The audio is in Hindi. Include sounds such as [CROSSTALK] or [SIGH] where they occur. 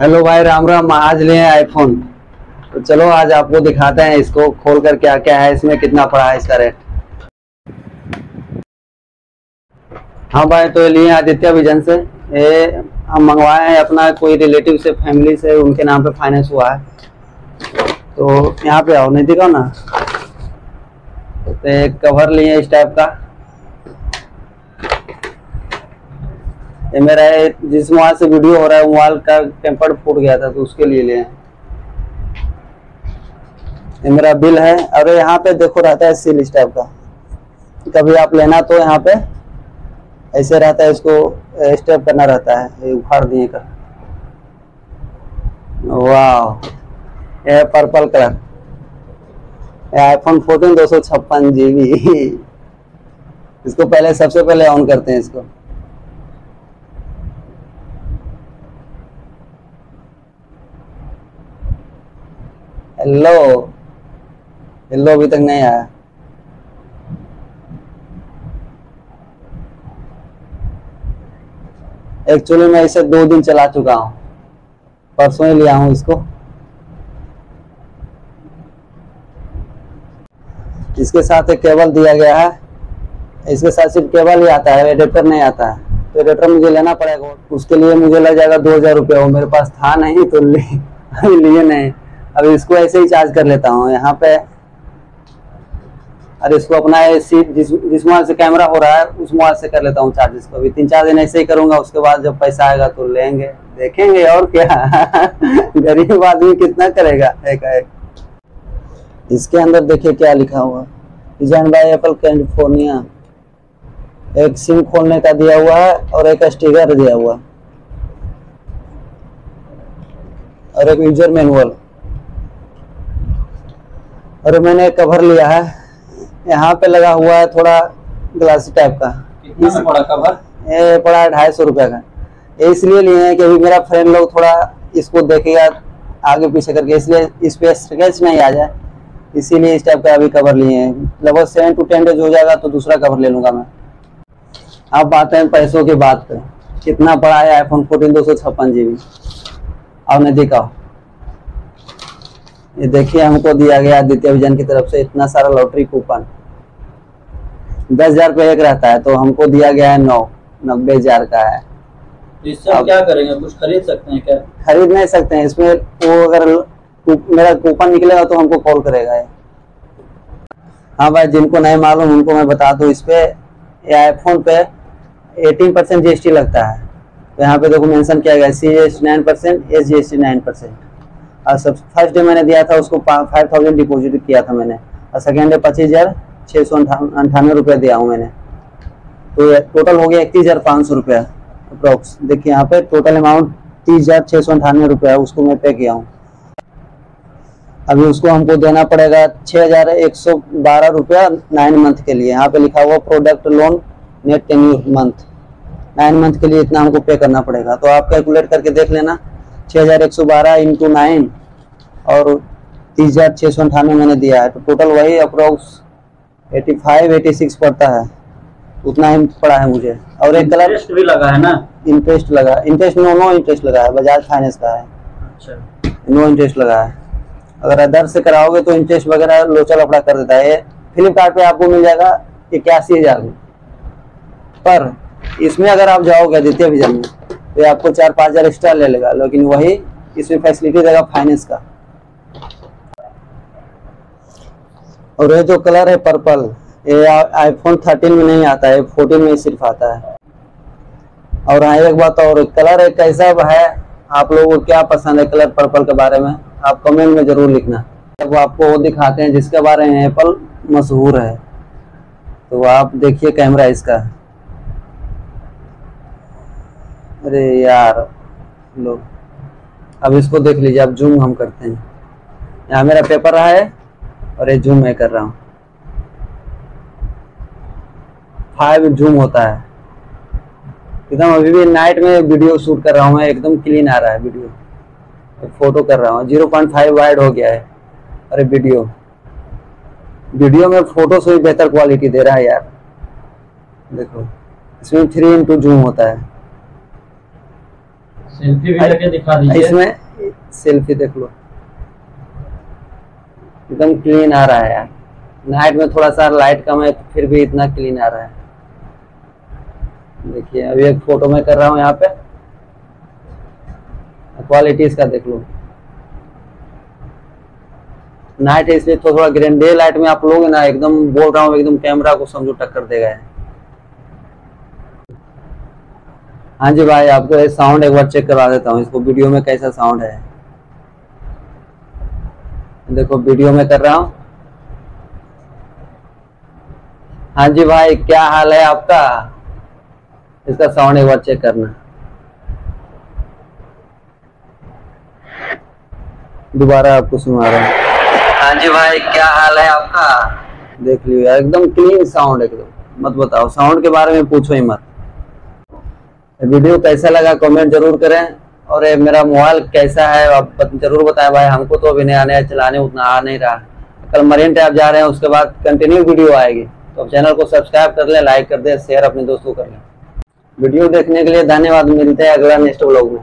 हेलो भाई, राम राम, आज लिए आईफोन तो चलो आज आपको दिखाते हैं इसको, खोल कर क्या क्या है, इसमें कितना पड़ा है इसका रेट हाँ भाई तो लिए आदित्य विजन से। ये हम मंगवाए हैं, अपना कोई रिलेटिव से फैमिली से, उनके नाम पे फाइनेंस हुआ है। तो यहाँ पे आओ, नहीं दिखाओ ना। तो कवर लिए इस टाइप का। ये मेरा ये जिस मोबाइल से वीडियो हो रहा है मोबाइल का टेम्पर फूट गया था तो उसके लिए लिए ये मेरा बिल है। और यहाँ पे देखो, रहता है सील इस टाइप का। कभी आप लेना तो यहाँ पे ऐसे रहता है, इसको स्टेप करना रहता है। ये उखाड़ दिए का वाह। ये पर्पल कलर आईफोन 14 दो सौ छप्पन जी बी [LAUGHS] इसको पहले, सबसे पहले ऑन करते हैं इसको। हेलो हेलो अभी तक नहीं आया एक्चुअली मैं इसे दो दिन चला चुका हूँ परसों ही लिया हूँ इसको इसके साथ एक केबल दिया गया है इसके साथ सिर्फ़ केबल ही आता है एडेप्टर नहीं आता है तो एडेप्टर मुझे लेना पड़ेगा उसके लिए मुझे लग जाएगा दो हज़ार रुपया वो मेरे पास था नहीं तो लिए नहीं अभी इसको ऐसे ही चार्ज कर लेता हूँ, यहाँ पे। और इसको अपना जिस जिस मोबाइल से कैमरा हो रहा है, उस मोबाइल से कर लेता हूँ चार्ज इसको। अभी तीन चार दिन ऐसे ही करूँगा, उसके बाद जब पैसा आएगा तो लेंगे। देखेंगे और क्या। [LAUGHS] गरीब आदमी कितना करेगा? एक एक। इसके अंदर देखिए क्या लिखा हुआ। डिज़ाइन बाय एप्पल कैलिफ़ोर्निया एक सिम खोलने का दिया हुआ है और एक स्टिकर दिया हुआ। और एक यूज़र मैनुअल और मैंने कवर लिया है। यहाँ पे लगा हुआ है थोड़ा ग्लासी टाइप का। कितना पड़ा कवर ये पड़ा है ढाई सौ रुपये का। ये इसलिए लिए हैं कि अभी मेरा फ्रेंड लोग थोड़ा इसको देखेगा आगे पीछे करके। इसलिए इस पे स्क्रैच नहीं आ जाए। इसीलिए इस टाइप का अभी कवर लिए हैं। लगभग सेवन टू टेन डेज़ हो जाएगा तो दूसरा कवर ले लूँगा मैं। अब आते हैं पैसों की बात पे। कितना पड़ा है आईफोन फोर्टीन दो सौ छप्पन जी बी अब नहीं दिखाओ ये देखिए हमको दिया गया आदित्य विजन की तरफ़ से इतना सारा लॉटरी कूपन दस हज़ार पे एक रहता है तो हमको दिया गया है नौ नब्बे हज़ार का है। तो इससे हम क्या करेंगे? कुछ खरीद सकते हैं क्या? खरीद नहीं सकते हैं इसमें वो अगर मेरा कूपन निकलेगा तो हमको कॉल करेगा हाँ भाई जिनको नहीं मालूम उनको मैं बता दूँ इस पे आईफोन पे 18 परसेंट जी लगता है। तो यहाँ पे देखो मेंशन किया गया C S nine percent S G S T nine percent और फ़र्स्ट डे मैंने दिया था, उसको फाइव थाउज़ेंड डिपोजिट किया था मैंने। और सेकेंड डे पच्चीस हज़ार छः सौ अंठानवे रुपया दिया हूँ मैंने। तो टोटल हो गया इकतीस हज़ार पाँच सौ रुपया अप्रोक्स देखिए यहाँ पे टोटल अमाउंट तीस हज़ार छः सौ अंठानवे रुपया उसको मैं पे किया हूँ। अभी उसको हमको देना पड़ेगा छः हज़ार एक सौ बारह रुपया नाइन मंथ के लिए। यहाँ पे लिखा हुआ product loan net tenure month nine month के लिए इतना हमको पे करना पड़ेगा। तो आप कैलकुलेट करके देख लेना। छः हज़ार एक सौ बारह इंटू नाइन और तीस हज़ार छः सौ अंठानवे मैंने दिया है। तो टोटल वही approx eighty five eighty six पड़ता है। उतना ही पड़ा है मुझे। और एक कलर भी लगा है ना? इंटरेस्ट लगा इंटरेस्ट नो नो इंटरेस्ट लगा है। बजाज फाइनेंस का है। अच्छा। नो इंटरेस्ट लगा है। अगर अदर से कराओगे तो इंटरेस्ट वगैरह लोचा लफड़ा कर देता है। फ्लिपकार्ट पे आपको मिल जाएगा इक्यासी हज़ार में। पर इसमें अगर आप जाओगे आदित्य विजन में तो ये आपको चार, पाँच हज़ार एक्स्ट्रा ले लेगा, लेकिन वही इसमें फैसिलिटी देगा फाइनेंस का। और ये जो कलर है पर्पल ये आईफोन 13 में नहीं आता है 14 में सिर्फ़ आता है। और हाँ एक बात और कलर एक कैसा है, आप लोगों को क्या पसंद है कलर पर्पल के बारे में, आप कमेंट में ज़रूर लिखना। अब आपको वो दिखाते हैं जिसके बारे में एप्पल मशहूर है तो आप देखिए कैमरा इसका। अरे यार, लो। अब इसको देख लीजिए, अब जूम हम करते हैं। यहाँ मेरा पेपर रहा है और ये जूम मैं कर रहा हूँ। फाइव जूम होता है। एकदम अभी भी नाइट में वीडियो शूट कर रहा हूँ मैं, एकदम क्लीन आ रहा है वीडियो फ़ोटो कर रहा हूँ। ज़ीरो पॉइंट फाइव वाइड हो गया है अरे वीडियो वीडियो में फ़ोटो से भी बेहतर क्वालिटी दे रहा है यार। देखो, इसमें थ्री इंटू जूम होता है। सेल्फी भी लेके दिखा दीजिए। इसमें सेल्फी देख लो। एकदम क्लीन आ रहा है यार। नाइट में थोड़ा सा लाइट कम है तो फिर भी इतना क्लीन आ रहा है। देखिए, अभी एक फ़ोटो में कर रहा हूँ यहाँ पे। क्वालिटी इसका देख लो। नाइट इसलिए थोड़ा थोड़ा ग्रेन डे लाइट में आप लोग ना, एकदम बोल रहा हूँ, एकदम कैमरा को समझो, टक्कर देगा है हाँ जी भाई आपको ये साउंड एक बार चेक करवा देता हूँ। इसको वीडियो में कैसा साउंड है? देखो वीडियो में कर रहा हूँ। हाँ जी भाई क्या हाल है आपका? इसका साउंड एक बार चेक करना। दोबारा आपको सुना रहा हूँ। हाँ जी भाई क्या हाल है आपका? देख लियो यार एकदम क्लीन साउंड एकदम। मत बताओ साउंड के बारे में पूछो ही मत। वीडियो कैसा लगा कमेंट ज़रूर करें। और ये मेरा मोबाइल कैसा है, आप बत- ज़रूर बताएँ भाई, हमको तो अभी नहीं आने चलाने उतना आ नहीं रहा। कल मरीन टाइप जा रहे हैं, उसके बाद कंटिन्यू वीडियो आएगी। तो आप चैनल को सब्सक्राइब कर लें लाइक कर दें शेयर अपने दोस्तों कर लें। वीडियो देखने के लिए धन्यवाद, मिलते हैं अगला नेक्स्ट ब्लॉग में।